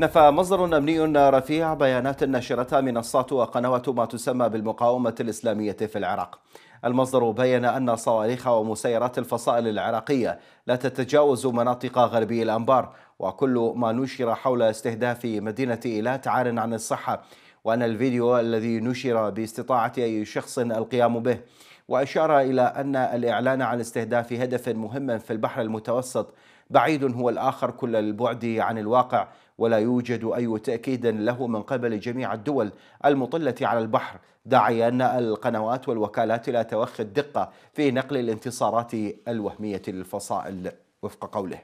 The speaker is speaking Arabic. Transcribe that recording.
نفى مصدر أمني رفيع بيانات نشرتها منصات وقنوات ما تسمى بالمقاومة الإسلامية في العراق. المصدر بين أن صواريخ ومسيرات الفصائل العراقية لا تتجاوز مناطق غربي الأنبار وكل ما نشر حول استهداف مدينة إيلات عار عن الصحة وأن الفيديو الذي نشر باستطاعة أي شخص القيام به. وأشار إلى أن الإعلان عن استهداف هدف مهم في البحر المتوسط بعيد هو الآخر كل البعد عن الواقع ولا يوجد أي تأكيد له من قبل جميع الدول المطلة على البحر داعيا القنوات والوكالات لا توخي الدقة في نقل الانتصارات الوهمية للفصائل وفق قوله.